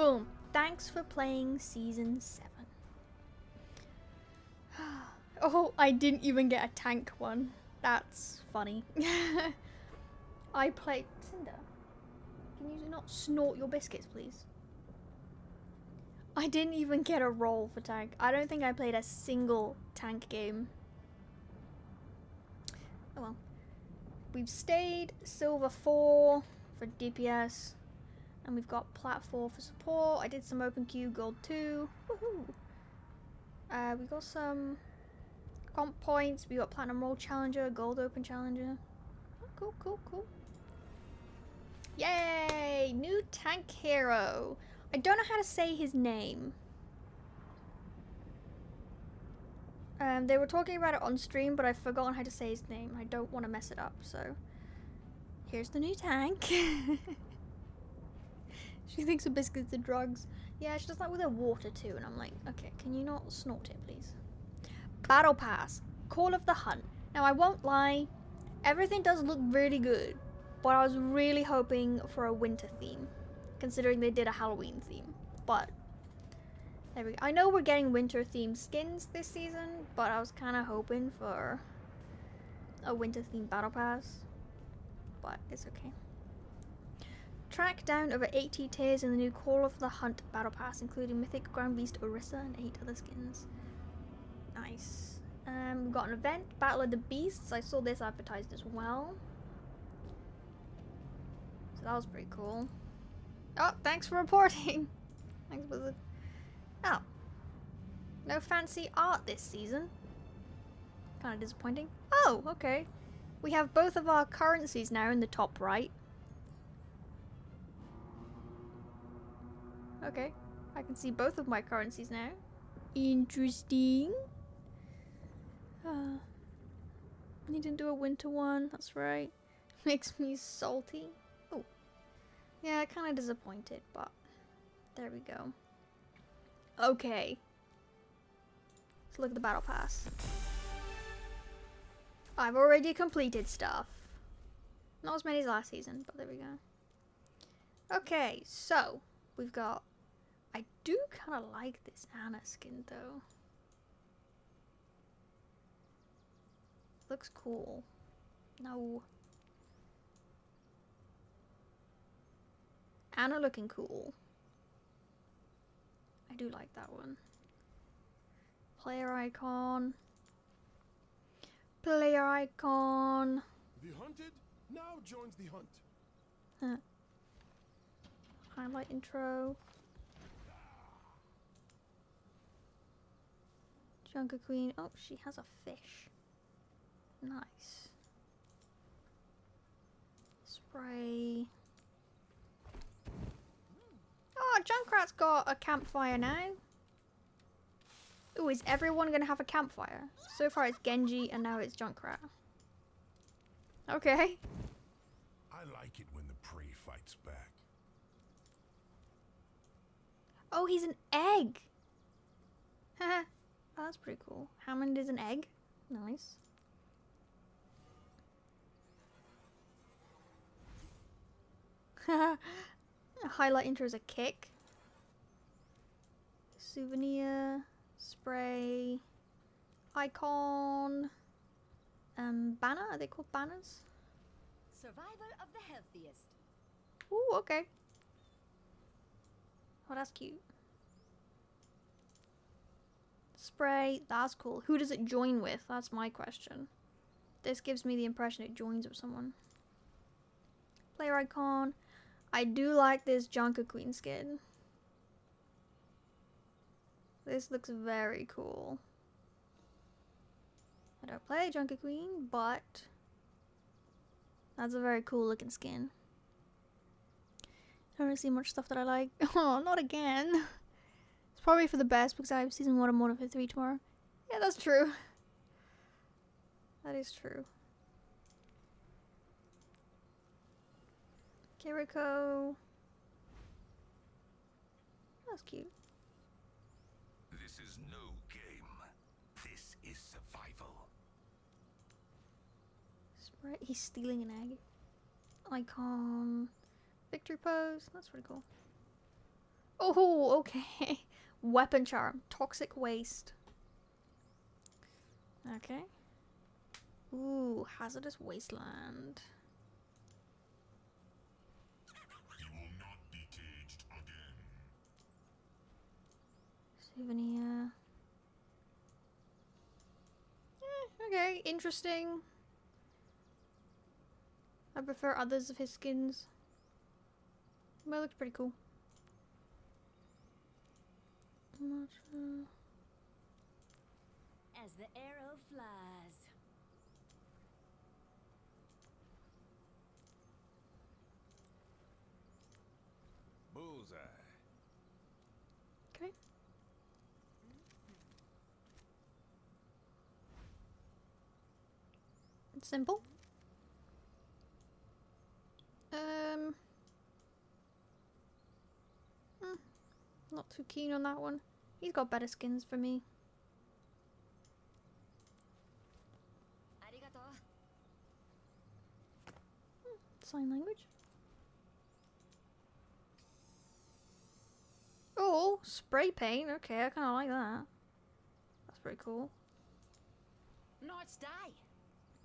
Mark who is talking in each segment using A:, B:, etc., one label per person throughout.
A: Boom. Thanks for playing season 7. oh, I didn't even get a tank one. That's funny. I played... Cinder, can you not snort your biscuits, please? I didn't even get a roll for tank. I don't think I played a single tank game. Oh well. We've stayed silver 4 for DPS. And we've got plat 4 for support. I did some open queue gold 2. Woohoo! Uh, we got some comp points. We got platinum roll challenger, gold open challenger. Oh, cool, cool, cool. Yay! New tank hero. I don't know how to say his name. Um, they were talking about it on stream, but I've forgotten how to say his name. I don't want to mess it up, so... Here's the new tank. she thinks a biscuits are drugs. Yeah, she does that with her water too, and I'm like, okay, can you not snort it, please? Battle Pass. Call of the Hunt. Now, I won't lie, everything does look really good, but I was really hoping for a winter theme, considering they did a Halloween theme. But there we go. I know we're getting winter themed skins this season, but I was kind of hoping for a winter themed battle pass. But it's okay. Track down over 80 tiers in the new Call of the Hunt battle pass, including Mythic Ground Beast Orisa and 8 other skins. Nice. Um, we've got an event, Battle of the Beasts. I saw this advertised as well. So that was pretty cool. Oh, thanks for reporting. thanks, Wizard. Oh. No fancy art this season. Kind of disappointing. Oh, okay. We have both of our currencies now in the top right. Okay. I can see both of my currencies now. Interesting. Uh, need to do a winter one, that's right. Makes me salty. Oh. Yeah, kind of disappointed, but there we go. Okay. Let's look at the battle pass. I've already completed stuff. Not as many as last season, but there we go. Okay, so we've got... I do kind of like this Ana skin though. Looks cool. No. Ana looking cool. I do like that one. Player icon. Player icon.
B: The hunted now joins the hunt.
A: Huh. Highlight intro. Junker Queen. Oh, she has a fish. Nice. Spray. Oh, Junkrat's got a campfire now. Oh, is everyone gonna have a campfire? So far it's Genji and now it's Junkrat. Okay.
B: I like it when the prey fights back.
A: Oh, he's an egg. Oh, that's pretty cool. Hammond is an egg. Nice. Highlight intro is a kick. Souvenir, spray, icon, um, banner. Are they called banners?
C: Survival of the healthiest.
A: Ooh, okay. Oh, that's cute. Spray, that's cool. Who does it join with? That's my question. This gives me the impression it joins with someone. Player icon. I do like this Junker Queen skin. This looks very cool. I don't play Junker Queen, but that's a very cool looking skin. I don't see much stuff that I like. Oh, not again. It's probably for the best because I have season 1 of Modern Warfare 3 tomorrow. Yeah, that's true. That is true. Kiriko. That's cute.
B: This is no game. This is survival.
A: Sprite. He's stealing an egg. Icon. Victory pose. That's pretty cool. Oh, okay. Weapon charm. Toxic waste. Okay. Ooh, hazardous wasteland. Souvenir. Eh, okay, interesting. I prefer others of his skins. It looks pretty cool. I'm not sure.
C: As the arrow flies.
B: Bullseye.
A: Okay. It's simple. Um. hmm, not too keen on that one. He's got better skins for me.
C: Arigato.
A: Hmm, sign language. Oh, spray paint. Okay, I kind of like that. That's pretty cool.
C: Nice day.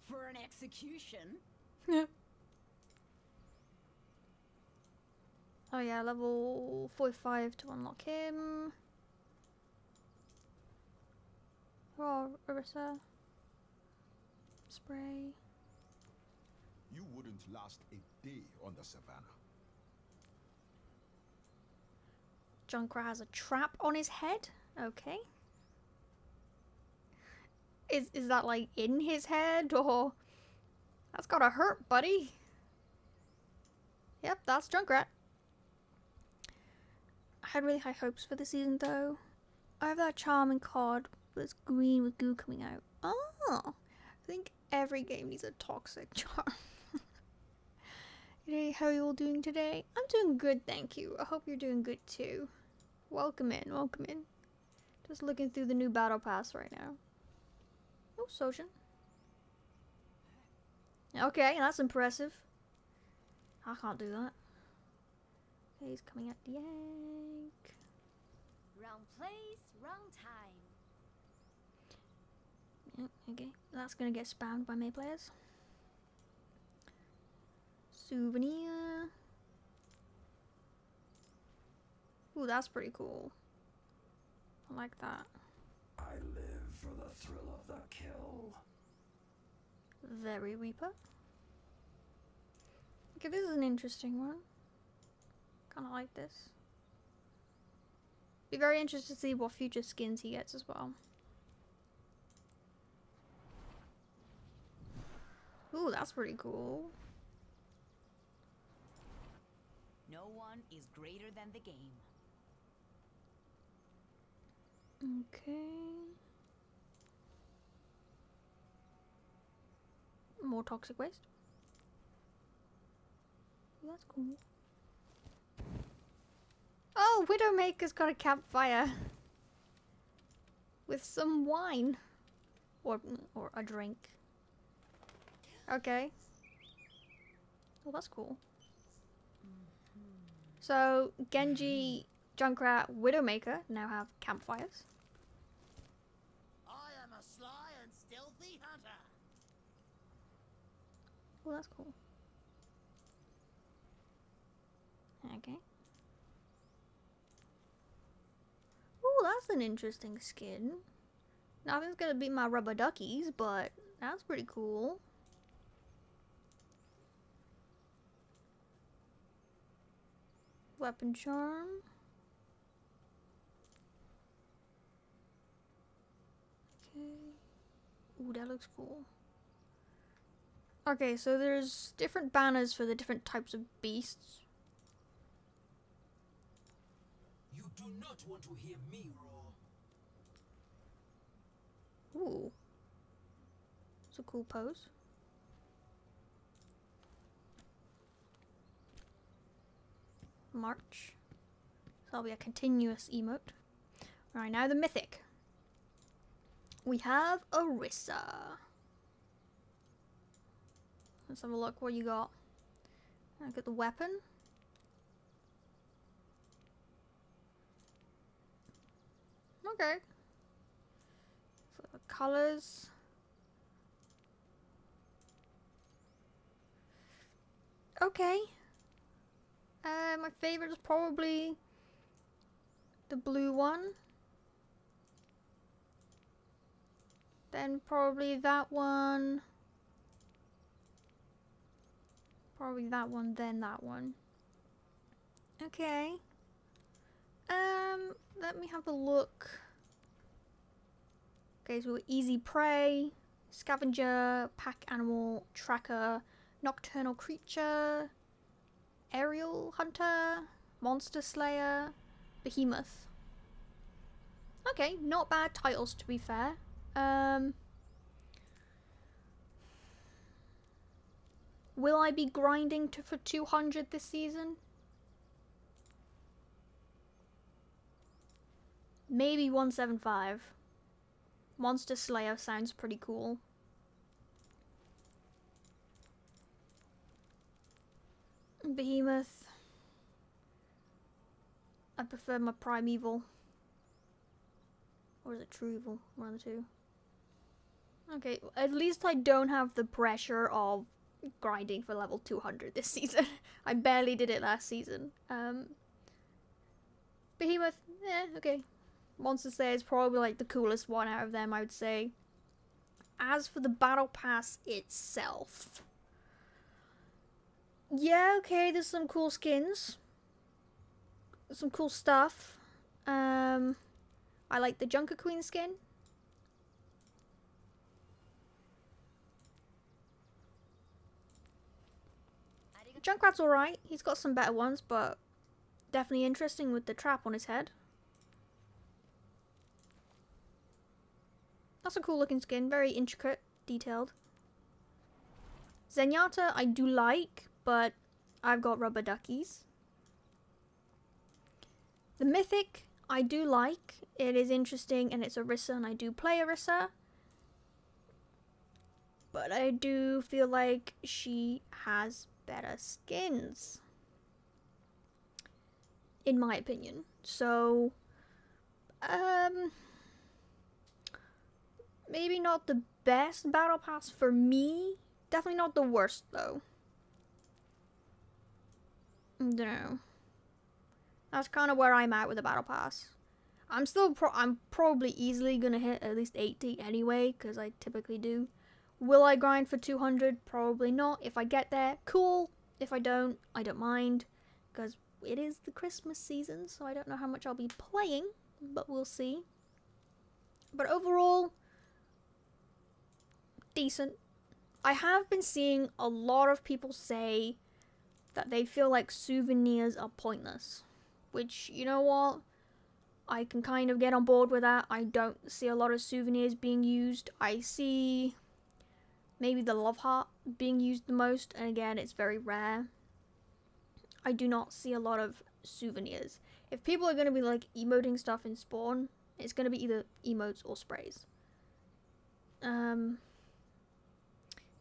C: For an execution.
A: Yeah. Oh yeah, level 45 to unlock him. Oh, Orisa. Spray.
B: You wouldn't last a day on the savannah.
A: Junkrat has a trap on his head. Okay. Is is that like in his head or that's gotta hurt, buddy. Yep, that's Junkrat. I had really high hopes for the season though. I have that charming card that's green with goo coming out. Oh, I think every game needs a toxic charm. Hey, how are you all doing today? I'm doing good, thank you. I hope you're doing good too. Welcome in, welcome in. Just looking through the new battle pass right now. Oh, Sojourn. Okay, that's impressive. I can't do that. Okay, he's coming at the egg.
C: Wrong place, wrong time.
A: Okay. That's gonna get spammed by Mei players. Souvenir. Ooh, that's pretty cool. I like that.
D: I live for the thrill of the kill.
A: Very Reaper. Okay, this is an interesting one. Kind of like this. Be very interested to see what future skins he gets as well. Ooh, that's pretty cool.
C: No one is greater than the game.
A: Okay. More toxic waste. That's cool. Oh, Widowmaker's got a campfire. With some wine. Or, or a drink. Okay. Oh, that's cool. So, Genji, Junkrat, Widowmaker now have campfires.
E: I am a sly and stealthy hunter.
A: Oh, that's cool. Okay. Oh, that's an interesting skin. Nothing's gonna beat my rubber duckies, but that's pretty cool. Weapon charm. Okay. Ooh, that looks cool. Okay, so there's different banners for the different types of beasts.
D: You do not want to hear me roar.
A: Ooh. It's a cool pose. March. So that'll be a continuous emote. Alright, now the mythic. We have Orisa. Let's have a look what you got. Look at the weapon. Okay. For the colors. Okay. Uh, my favorite is probably the blue one. Then probably that one. Probably that one, then that one. Okay. Um, let me have a look. Okay, so easy prey, scavenger, pack animal, tracker, nocturnal creature, aerial hunter, monster slayer, behemoth. Okay, not bad titles to be fair. Um, will I be grinding to for 200 this season? Maybe 175. Monster Slayer sounds pretty cool. Behemoth. I prefer my Primeval. Or is it True Evil? One of the two. Okay, at least I don't have the pressure of grinding for level 200 this season. I barely did it last season. Um, Behemoth, eh, okay. Monster Slayer is probably like the coolest one out of them, I would say. As for the Battle Pass itself, yeah, okay, there's some cool skins, some cool stuff. Um, I like the Junker Queen skin. Junkrat's alright. He's got some better ones, but definitely interesting with the trap on his head. That's a cool looking skin, very intricate, detailed. Zenyatta I do like, but I've got rubber duckies. The Mythic I do like. It is interesting and it's Orisa and I do play Orisa. But I do feel like she has better skins. In my opinion. So, um, maybe not the best battle pass for me. Definitely not the worst though. Know. That's kind of where I'm at with the battle pass. I'm still pro I'm probably easily gonna hit at least 80 anyway, because I typically do. Will I grind for 200? Probably not. If I get there, cool. If I don't, I don't mind, because it is the Christmas season, so I don't know how much I'll be playing, but we'll see. But overall, decent. I have been seeing a lot of people say that they feel like souvenirs are pointless. Which, you know what? I can kind of get on board with that. I don't see a lot of souvenirs being used. I see maybe the love heart being used the most, and again, it's very rare. I do not see a lot of souvenirs. If people are going to be like emoting stuff in Spawn, it's going to be either emotes or sprays. Um,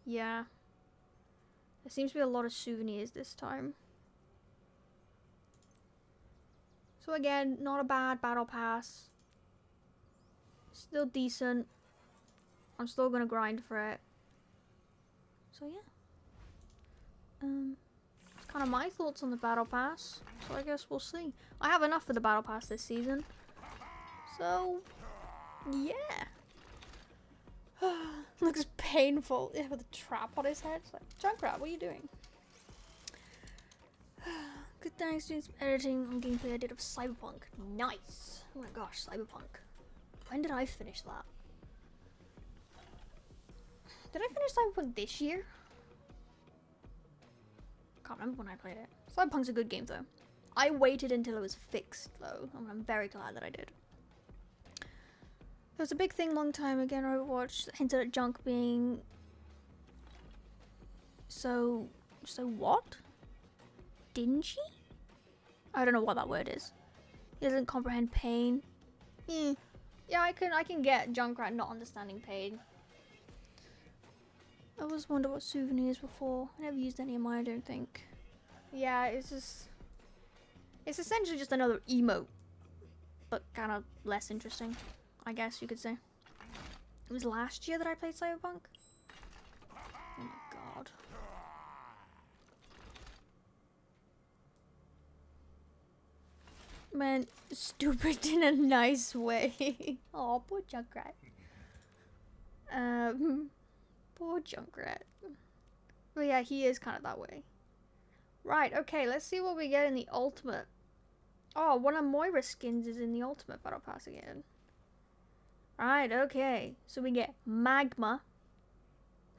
A: yeah. There seems to be a lot of souvenirs this time. So again, not a bad battle pass. Still decent. I'm still gonna grind for it. So yeah. Um, that's kind of my thoughts on the battle pass. So I guess we'll see. I have enough for the battle pass this season. So, yeah. Looks painful. Yeah, with a trap on his head. It's like, Junkrat, what are you doing? Good thanks doing some editing on gameplay I did of Cyberpunk. Nice. Oh my gosh, Cyberpunk. When did I finish that? Did I finish Cyberpunk this year? Can't remember when I played it. Cyberpunk's a good game though. I waited until it was fixed though, and I'm very glad that I did. There was a big thing long time ago in Overwatch that hinted at Junk being so so what? Dingy? I don't know what that word is. He doesn't comprehend pain. Hmm. Yeah, I can I can get Junkrat not understanding pain. I always wonder what souvenirs before. I never used any of mine, I don't think. Yeah, it's just... It's essentially just another emote. but kind of less interesting, I guess you could say. It was last year that I played Cyberpunk. Oh my god. Man, stupid in a nice way. oh, poor Junkrat. Um, poor Junkrat. But yeah, he is kind of that way. Right, okay, let's see what we get in the ultimate. Oh, one of Moira's skins is in the ultimate battle pass again. Right, okay. So we get Magma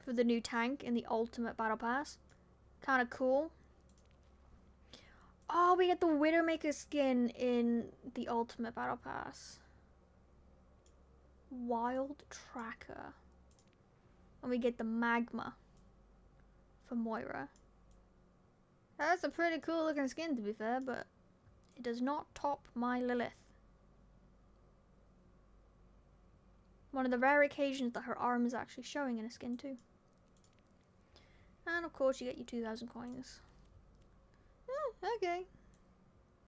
A: for the new tank in the ultimate battle pass. Kind of cool. Oh, we get the Widowmaker skin in the ultimate battle pass. Wild Tracker. And we get the Magma for Moira. That's a pretty cool looking skin to be fair, but it does not top my Lilith. One of the rare occasions that her arm is actually showing in a skin too. And of course you get your 2000 coins. Oh, ah, okay.